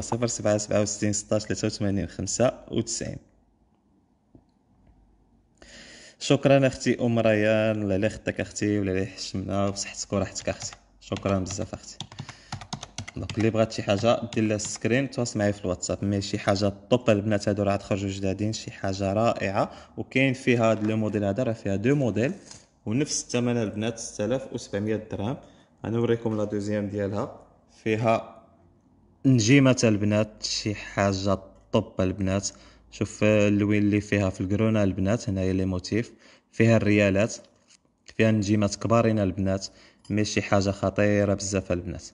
صفر سبعة سبعة وستين ستاش ثلاثة وثمانين خمسة وتسعين شكرا أختي ام ريان ولا لي خدك أختي ولا لي حشمنا وصحتك وراحتك أختي شكرا بزاف أختي donc اللي بغات شي حاجة دير لها ال screen تواصل معايا في الواتساب mais شي حاجة top البنات هادو راه تخرجوا جدادين شي حاجة رائعه وكاين فيها هاد le modèle هذا راه فيها deux modèles ونفس الثمن البنات 6700 درهم أنا نوريكم la deuxième ديالها فيها نجيمه البنات شي حاجة top البنات. شوف اللوين اللي فيها في الكرونا البنات هنايا les motifs. فيها الريالات. فيها نجيمات كبارين البنات. mais شي حاجة خطيرة بزاف البنات.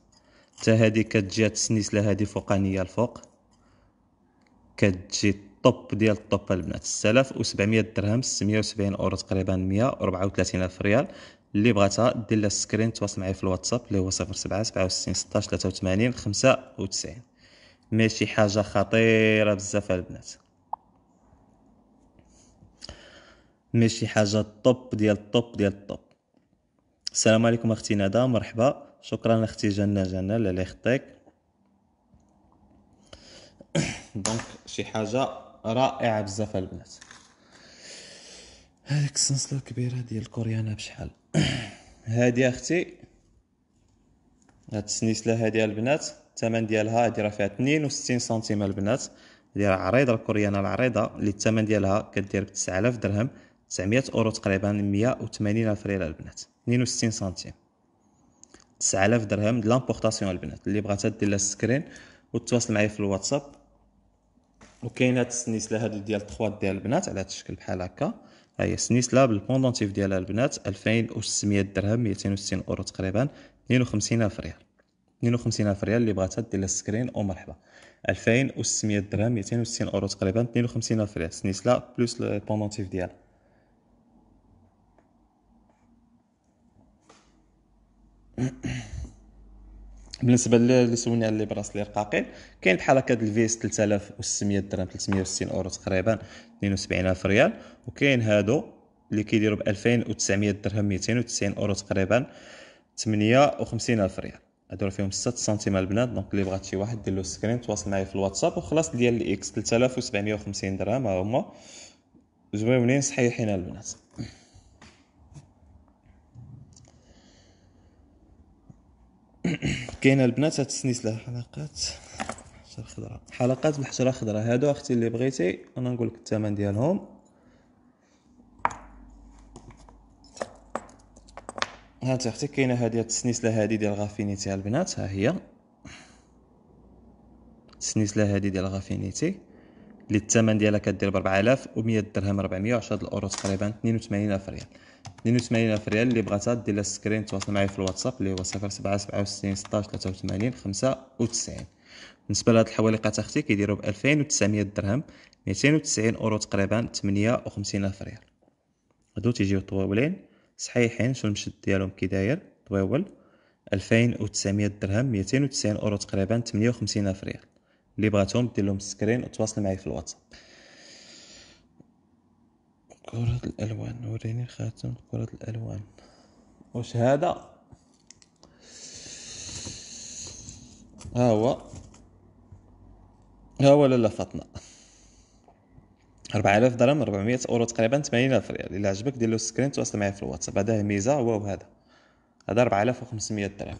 حتى هادي كتجي السنيسله هادي فوقانية الفوق. كتجي top ديال ال top البنات. 6700 درهم 670 أورو تقريبا 134 ألف ريال. اللي بغاتها دير لها ال screen تواصل معايا في الواتساب اللي هو 07 67 16 83 95 mais شي حاجة خطيرة بزاف البنات. mais شي حاجة top ديال ال top ديال ال top السلام عليكم أختي ندى مرحبا. شكرا أختي جنة جنة لا يخطيك donc شي حاجة رائعة بزاف البنات. هذيك السلسله الكبيرة ديال الكوريانا بشحال؟ هادي أختي هاد السنيسلة هادي البنات الثمن ديالها هادي راه فيها 62 سنتيم البنات هادي راه عريضة الكوريانا العريضة اللي الثمن ديالها كدير ب 9000 درهم 900 أورو تقريبا 180 ألف ريال البنات 62 سنتيم. 9000 درهم د l'importation البنات اللي بغاتها دير لها ال screen وتواصل معايا في الواتساب. وكاين هاد السنيسلة هادو ديال 3 ديال البنات على هاد الشكل بحال هكا. هي سنيسله بال pendentif ديالها البنات 2600 درهم 260 أورو تقريبا 52 ألف ريال. 52 ألف ريال اللي بغاتها دير لها ال screen أو مرحبا. 2600 درهم 260 أورو تقريبا 52 ألف ريال. سنيسله plus ال pendentif ديالها بالنسبة اللي سولني على les bracelets رقاقين كاين بحال هكا الفيس 3600 درهم 360 أورو تقريبا 72000 ريال. وكاين هادو اللي كيديروا ب 2900 درهم 290 أورو تقريبا 58000 ريال. هادو فيهم 6 سنتيم البنات donc اللي بغات شي واحد دير له screen تواصل معايا في الواتساب وخلاص ديال الاكس 3750 درهم ها هما. زويونين صحيحين البنات. كاينة البنات هاد السنيسله حلقات. حشره خضراء حلقات بالحشره خضراء هادو أختي اللي بغيتي أنا نقول لك الثمن ديالهم هات أختي كاينة هادي السنيسله هادي ديال غافينيتي البنات؟ ها هي. السنيسله هادي ديال غافينيتي اللي الثمن ديالها كدير ب 4100 درهم 410 الأورو تقريبا 82000 ريال. 82 الف ريال اللي بغاتها دير لها ال screen تواصل معايا في الواتساب اللي هو 0767 16 83 95 بالنسبة لهاد الحواليقات أختي كيديروا ب 2900 درهم 290 أورو تقريبا 58 الف ريال هادو تيجيو طويولين صحيحين شو المشد ديالهم كي داير؟ طويول. 2900 درهم 290 أورو تقريبا 58 الف ريال اللي بغاتهم دير لهم ال screen وتواصل معايا في الواتساب. كرة الألوان وريني خاتم كرة الألوان. واش هذا؟ ها هو. ها هو فاطمة. أربعة آلاف درهم ربعمية أورو تقريبا تمانين ألف ريال. إلا عجبك دير له screen تواصل معايا في الواتساب. هذا ميزة هو وهذا هذا. آلاف وخمسمية درهم.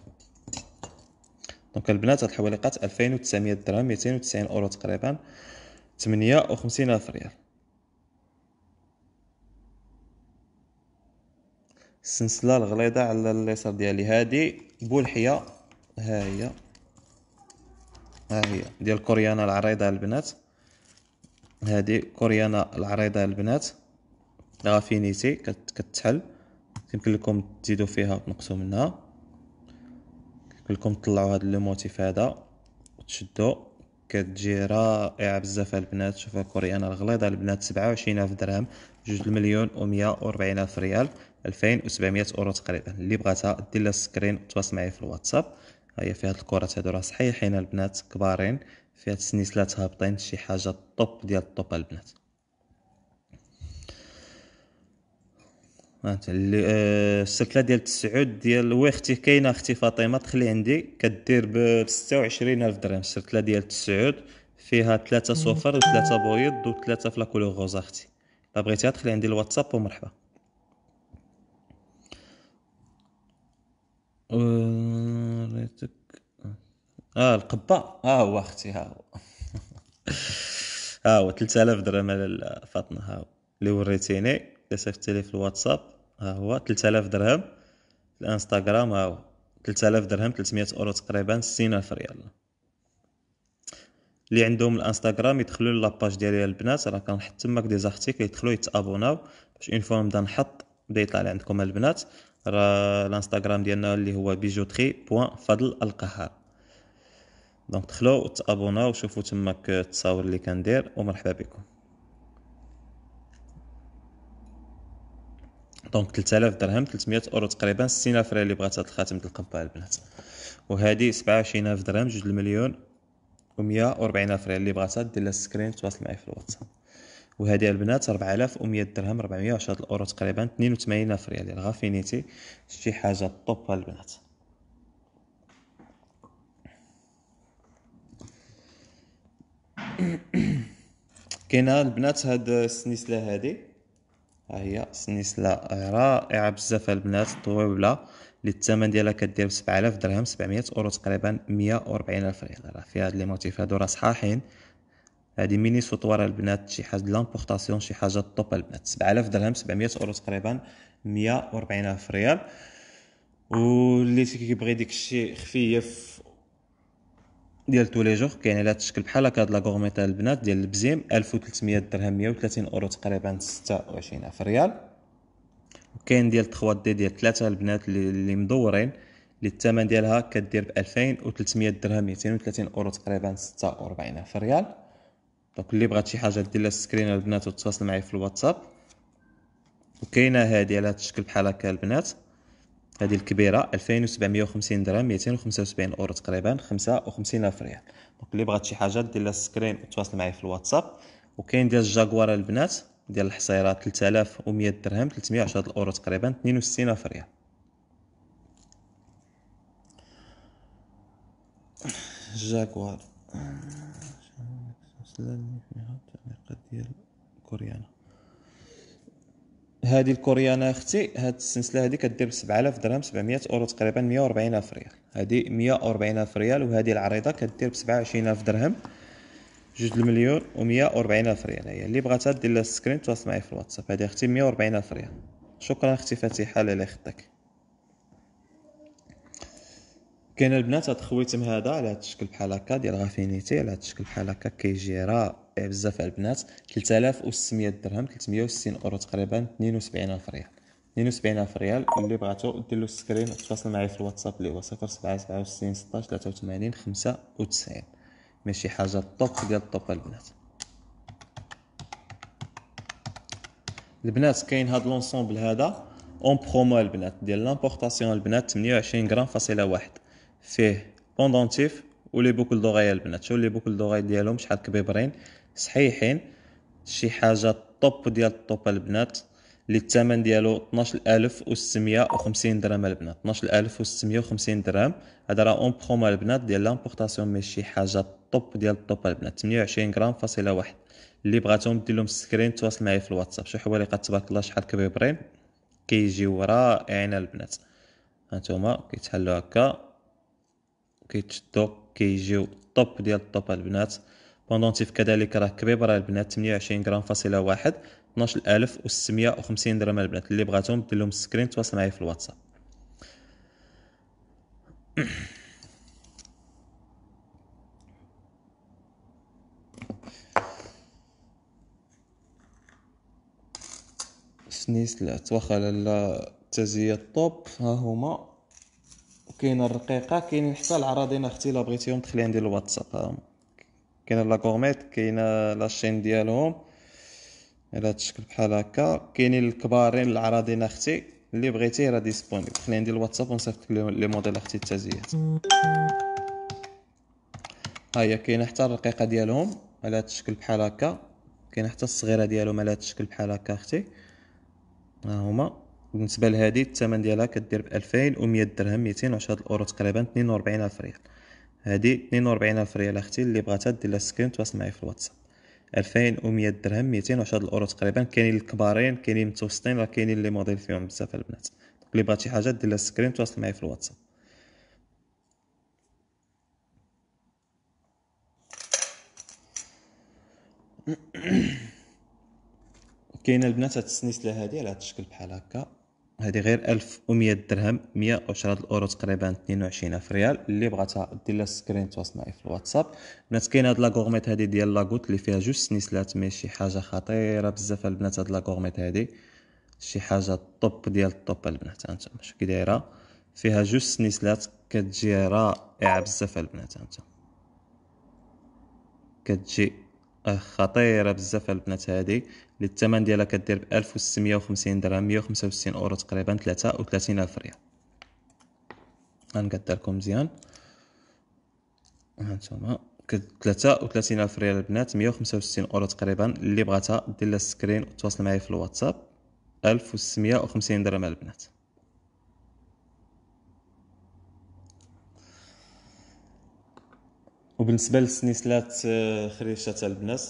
donc البنات هاد الحواليقات ألفين وتسعمية درهم ميتين وتسعين أورو تقريبا تمنية وخمسين ألف ريال. السنسله الغليظة على اليسار ديالي. هادي بولحية. ها هي. ها هي. ديال كوريانا العريضة البنات. هادي كوريانا العريضة البنات. غافينيتي. كتحل. يمكن لكم تزيدوا فيها وتنقصوا منها. يمكن لكم تطلعوا هذا لو موتيف هذا وتشدوا. كتجي رائعة بزاف البنات. شوفوا كوريانا الغليظة البنات. 27000 درهم. جوج المليون و140 ألف ريال. 2700 أورو تقريبا. اللي بغاتها دير لها screen تواصل معايا في الواتساب. هي فيها هاد الكرات هادو راه صحيحين البنات كبارين فيها هاد السنيسلات هابطين شي حاجة top ديال ال top البنات. فهمت اللي آه، السلسله ديال التسعود ديال oui أختي كاينة أختي فاطمة تخلي عندي كدير ب 26000 درهم. السلسله ديال التسعود فيها ثلاثة صفر وثلاثه بويض وثلاثة في لاكولور غوز أختي. لا بغيتيها تخلي عندي الواتساب ومرحبا. وريتك آه القبة. ها هو أختي ها هو. ها هو 3000 درهم على فاطمة ها هو. اللي وريتيني صيفطتي لي في الواتساب ها هو 3000 درهم. الانستغرام ها هو. 3000 درهم 300 أورو تقريبا 60000 ريال. اللي عندهم الانستغرام يدخلوا la page ديالي البنات. راه كنحط تماك des articles كيدخلوا يتابوناو. باش une fois نبدا نحط بدا يطلع عندكم البنات. راه الانستغرام ديالنا اللي هو bijouterie point فضل القهار donc دخلوا وتابوناو وشوفوا تماك التصاور اللي كندير ومرحبا بكم. donc 3000 درهم 300 أورو تقريبا 60000 ريال اللي بغات هاد الخاتم ديال القبعه البنات. وهذه 27000 درهم جوج المليون و140 ألف ريال اللي بغاتها دير لها ال screen تواصل معايا في الواتساب. وهذه البنات 4100 درهم 410 الأورو تقريبا 82 الف ريال يعني غافينيتي شي حاجة top البنات. كاينة البنات هاد السنيسلة هادي؟ ها هي سنيسلة رائعة بزاف البنات طويلة اللي الثمن ديالها كدير ب 7000 درهم 700 أورو تقريبا 140 الف ريال راه فيها هاد les motifs هادو راه صحاحين. هادي mini sautoir البنات شي حاجة l'importation شي حاجة top البنات. 7000 درهم 700 أورو تقريبا 140 الف ريال. واللي كيبغي ديك الشيء خفيف ديال tous les كاين على الشكل. بحال هكا هاد تاع البنات ديال البزيم 1300 درهم 130 أورو تقريبا 26 الف ريال. وكاين ديال 3 دي ديال ثلاثة البنات اللي مدورين اللي الثمن ديالها كدير ب 2300 درهم 230 أورو تقريبا 46 الف ريال. donc اللي بغات شي حاجة دير لها screen البنات وتواصل معايا في الواتساب. وكاينة هذه على هذا الشكل بحال هكا البنات. هذه الكبيرة 2750 درهم 275 أورو تقريبا 55 ألف ريال. donc اللي بغات شي حاجة دير لها screen وتواصل معايا في الواتساب. وكاين ديال الجاكوار البنات ديال الحصيرة 3100 درهم 310 الاورو تقريبا 62 ألف ريال. جاكوار. ديال كوريانا. هذه الكوريانا أختي هاد السلسلة هذه كدير ب 7000 درهم 700 أورو تقريبا 140 الف ريال. هذه 140 الف ريال وهذه العريضة كدير ب 27000 درهم جوج المليون و 140 الف ريال. هي اللي بغاتها دير لها ال screen تواصل معايا في الواتساب. هذه أختي 140 الف ريال. شكرا أختي فاتحة لاله خدك كاين البنات هاد الخويتم هذا على هاد الشكل بحال هكا ديال غافينيتي على هاد الشكل بحال هكا كيجي رائع بزاف البنات. 3600 درهم 360 أورو تقريبا 72 ألف ريال. 72 ألف ريال اللي بغاتو دير له ال screen تواصل معايا في الواتساب اللي هو 0767 16 83 95 mais شي حاجة top ديال ال top البنات. البنات كاين هاد l'ensemble هذا. en promo البنات ديال l'importation البنات 28 غرام فاصلة واحد. فيه pendentif و les boucles d'oreilles البنات. شوفوا les boucles d'oreilles ديالهم شحال كبيبرين صحيحين شي حاجة top ديال ال top البنات اللي الثمن ديالو 12650 درهم البنات. 12650 درهم. هذا راه en promo البنات ديال l'importation mais شي حاجة top ديال ال top البنات. 28 غرام فاصلة واحد. اللي بغاتهم دير لهم ال screen تواصل معايا في الواتساب. شوف حواليقات تبارك الله شحال كبيبرين كيجيو رائعين البنات. هانتوما كيتحلوا هكا. كيتشدو كيجيو top ديال ال top البنات. pendentif كذلك راه كبيبره البنات 28 غرام فاصلة واحد 12650 درهم البنات. اللي بغاتهم دير لهم ال screen تواصل معايا في الواتساب. سنيسلات واخا لالا التزية الطوب ها هما. كاين الرقيقه كاينين حتى العراضين أختي الا بغيتيهم دخلي عندي الواتساب. هما كاين la gourmette كاينة la chaîne ديالهم. على هاد الشكل بحال هكا. كاينين الكبارين العراضين أختي اللي بغيتي راه disponible دخلي عندي الواتساب ونصيفط لك لي موديل أختي التازيات. ها هي كاينة حتى الرقيقه ديالهم على هاد الشكل بحال هكا. كاينة حتى الصغيره ديالهم على هاد الشكل بحال هكا أختي. ها هما. بالنسبة لهذه الثمن ديالها كدير ب 2100 درهم 210 الأورو تقريبا 42000 ريال. هذه 42000 ريال أختي اللي بغاتها دير لها screen تواصل معايا في الواتساب. 2100 درهم 210 الأورو تقريبا. كاينين الكبارين كاينين المتوسطين راه كاينين les modèles فيهم بزاف البنات. اللي بغات شي حاجة دير لها screen تواصل معايا في الواتساب. كاينة البنات هاد السنيسلة هادي على هاد الشكل بحال هكا. هادي غير 1100 درهم 110 الاورو تقريبا 22 ألف ريال. اللي بغاتها دير لها screen تواصل معايا في الواتساب. بنات كاين هاد la gourmette هادي ديال la côte اللي فيها جوج سنيسلات mais شي حاجة خطيرة بزاف البنات. هاد la gourmette هادي شي حاجة top ديال ال top البنات. هانتوما شو كي دايرة؟ فيها جوج سنيسلات كتجي رائعة بزاف البنات. هانتوما كتجي خطيرة بزاف البنات هادي. اللي الثمن ديالها كدير ب 1650 درهم 165 أورو تقريبا 33 ألف ريال. غنقرب لكم مزيان. هانتوما 33 ألف ريال البنات 165 أورو تقريبا. اللي بغاتها دير لها screen وتواصل معايا في الواتساب. 1650 درهم البنات. وبالنسبة للسنيسلات آه، خريشات البنات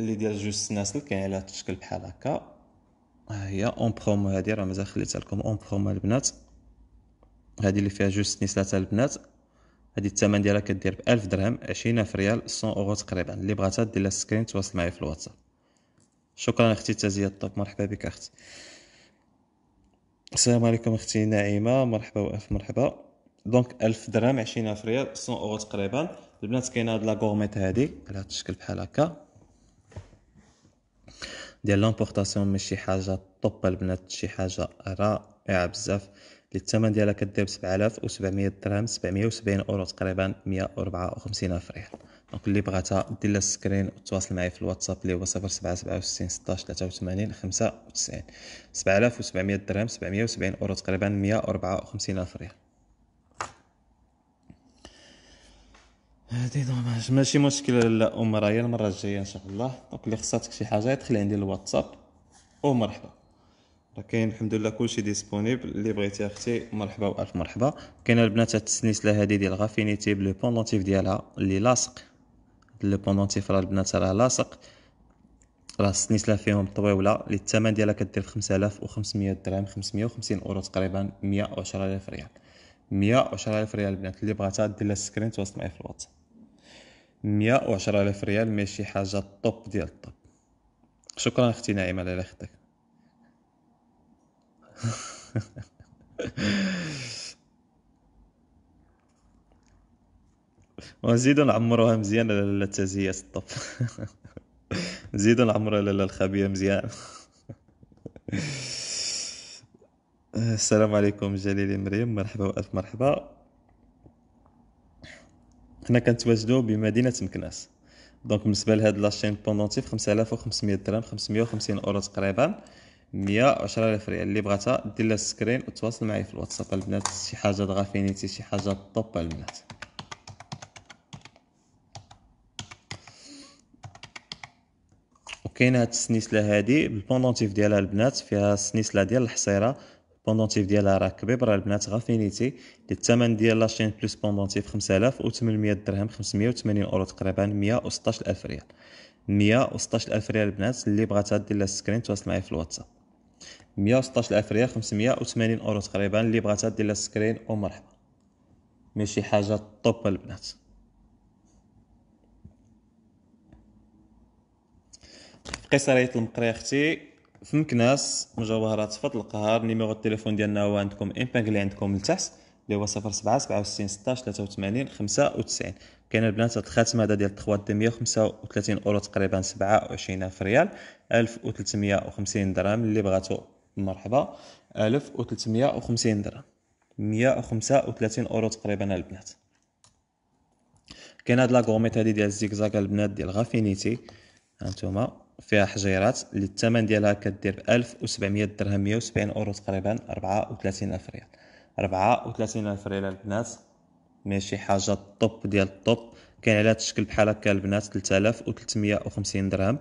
اللي ديال جوج سناسل كاين على الشكل بحال هكا. ها هي en promo هادي راه مازال خليتها لكم. en promo البنات. هادي اللي فيها جوج سنيسلات البنات. هادي الثمن ديالها كدير ب 1000 درهم 20000 ريال 100 اورو تقريبا. اللي بغاتها دير لها screen تواصل معايا في الواتساب. شكرا أختي تازيه الطب مرحبا بك أختي. السلام عليكم أختي نعيمة. مرحبا وألف مرحبا. donc 1000 درهم 20000 ريال 100 اورو تقريبا. البنات كاينة هاد la gourmette هادي على هاد الشكل بحال هكا. ديال l'importation mais شي حاجة top البنات شي حاجة رائعة بزاف. اللي الثمن ديالها كدير ب 7700 درهم 770 أورو تقريبا 154 الف ريال donc اللي بغاتها دير لها screen وتواصل معايا في الواتساب اللي هو 0767 16 83 95 7700 درهم 770 أورو تقريبا 154 الف ريال هادي dommage ماشي مشكل لا ام راهي المرة الجاية إن شاء الله. Donc اللي خصاتك شي حاجة يدخل عندي الواتساب. ومرحبا راه كاين الحمد لله كلشي disponible. اللي بغيتي أختي مرحبا وألف مرحبا. كاينة البنات هاد السنيسله هادي ديال raffinité ب le pendentif ديالها اللي لاصق. le pendentif راه البنات راه لاصق. راه السنيسله فيهم طويولة اللي الثمن ديالها كدير 5500 درهم 550 أورو تقريبا 110000 ريال. 110000 ريال البنات اللي بغاتها دير لها screen تواصل معايا في الواتساب. مية وعشرة آلاف ريال ماشي حاجة top ديال ال top شكرا أختي نعيمة على خدك ونزيدو نعمروها مزيان لالا التزيات ال top نزيدو نعمروها لالا الخبيه مزيان. السلام عليكم جليلي مريم مرحبا وألف مرحبا. حنا كنتواجدوا بمدينة مكناس. donc بالنسبة لهاد la chaîne pendentif 5500 درهم 550 أورو تقريبا 110 الف ريال اللي بغاتها. دير لها screen وتواصل معايا في الواتساب البنات شي حاجة د raffinité شي حاجة top البنات. وكاينة هاد السنيسلة هادي بال pendentif ديالها البنات فيها السنيسلة ديال الحصيرة. pendentif ديالها راه كبيب راه البنات raffinité اللي الثمن ديال la chaîne plus pendentif 5800 درهم 580 أورو تقريبا 116 ألف ريال. 116 ألف ريال البنات اللي بغاتها دير لها screen تواصل معايا في الواتساب. 116 ألف ريال 580 أورو تقريبا اللي بغاتها دير لها screen ومرحبا ماشي حاجة top البنات. قصريه المقري أختي. في مكناس مجوهرات فضل القهار numéro التليفون ديالنا هو عندكم épinglé عندكم لتحت اللي هو 07 67 16 83 95 كاين البنات هاد الخاتم هذا ديال 3 D 135 أورو تقريبا 27 ألف ريال 1350 درهم اللي بغاتو مرحبا 1350 درهم. 135 أورو تقريبا البنات. كاين هاد la gourmette هادي ديال الزيكزاك البنات ديال raffinité. هانتوما فيها حجيرات اللي الثمن ديالها كدير ب 1700 درهم 170 أورو تقريبا 34 ألف ريال. 34 ألف ريال البنات ماشي حاجة top ديال ال top. كاين على الشكل بحال هكا البنات 3350 درهم.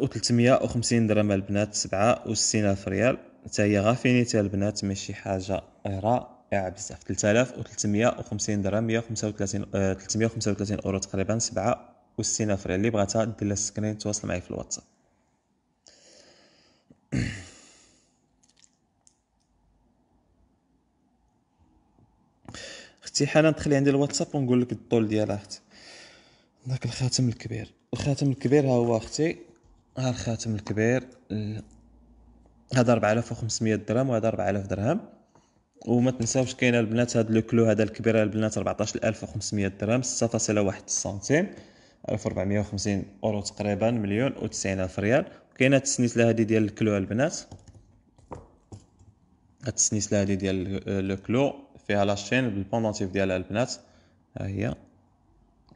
و350 درهم البنات 67 ألف ريال. حتى هي raffinité البنات ماشي حاجة رائعة بزاف. 3350 درهم 135 335 أورو تقريبا 67 الف ريال اللي بغاتها دير لها ال screen تواصل معايا في الواتساب. أختي حنان دخلي عندي الواتساب ونقول لك الطول ديالها أختي. داك الخاتم الكبير. الخاتم الكبير ها هو أختي. ها الخاتم الكبير. هذا 4500 درهم وهذا 4000 درهم. وما تنساوش كاين البنات هذا لو كلو هذا الكبير البنات 14500 درهم 6.1 سنتيم. 1450 أورو تقريبا مليون و 90 ألف ريال. وكاينة التسنيسله هذه ديال الكلو البنات. هاد التسنيسله هذه ديال le clou فيها la chaîne بال pendentif ديالها البنات. ها هي.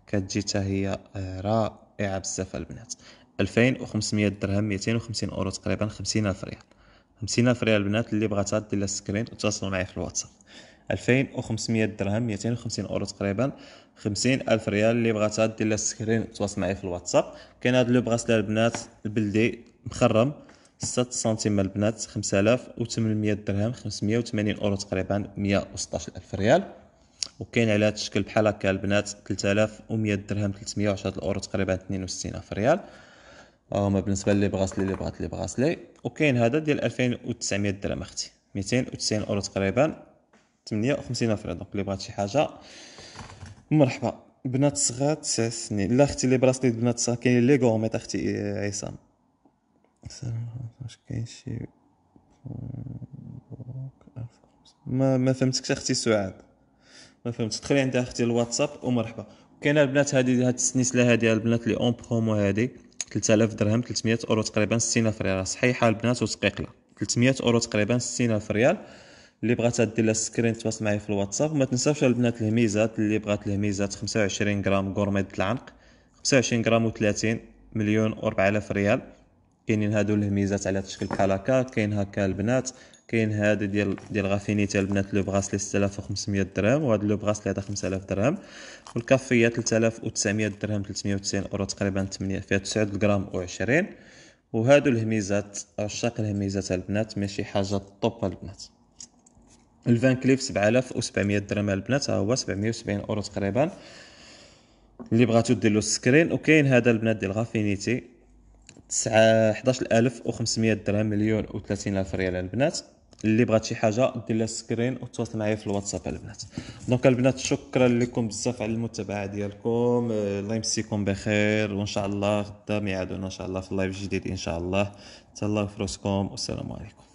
كتجي حتى هي رائعة بزاف البنات. 2500 درهم 250 أورو تقريبا 50000 ريال. 50000 ريال البنات اللي بغات دير لها ال screen وتواصلوا معايا في الواتساب. 2500 درهم 250 أورو تقريبا. 50000 ريال اللي بغات دير لها ال screen وتواصل معايا في الواتساب. كاين هذا le bracelet البنات البلدي مخرم 6 سنتيم البنات 5800 درهم 580 أورو تقريبا 116000 ريال. وكاين على هذا الشكل بحال هكا البنات 3100 درهم 310 الاورو تقريبا 62000 ريال. هما بالنسبة les bracelets اللي بغات les bracelets وكاين هذا ديال 2900 درهم أختي. 290 أورو تقريبا. 58 الف ريال donc اللي بغات شي حاجة. مرحبا بنات صغار تسع سنين. لا أختي les bracelets بنات صغار كاين les gourmettes أختي عصام. واش كاين شي ما ما فهمتكش أختي سعاد. ما فهمتش. دخلي عندها أختي الواتساب ومرحبا. كاين البنات هذه هاد السنيسلة هذه البنات اللي en promo هذه 3000 درهم 300 أورو تقريبا 60000 ريال. صحيحة البنات وتقيقله 300 أورو تقريبا 60000 ريال. اللي بغات دير لها screen تواصل معايا في الواتساب. وما تنساوش البنات الهميزات اللي بغات الهميزات 25 غرام gourmette العنق 25 غرام و30 مليون و4000 ريال. كاينين هادو الهميزات على تشكل كالاكا كاين هكا البنات كاين هذا ديال ديال raffinité البنات le bracelet 6500 درهم وهذا le bracelet هذا 5000 درهم. والكافية 3900 درهم 390 أورو تقريبا 8 فيها 9 غرام و20 وهادو الهميزات عشاق الهميزات البنات ماشي حاجة top البنات ال Van Cleef 7700 درهم البنات ها هو 770 أورو تقريبا. اللي بغاتو دير له ال screen وكاين هذا البنات ديال raffinité 11500 درهم مليون و30 ألف ريال البنات. اللي بغات شي حاجة دير لها screen وتواصل معايا في الواتساب البنات. donc البنات شكرا لكم بزاف على المتابعة ديالكم. الله يمسيكم بخير وإن شاء الله غدا ميعادنا إن شاء الله في ال live الجديد إن شاء الله. تهلاو في راسكم والسلام عليكم.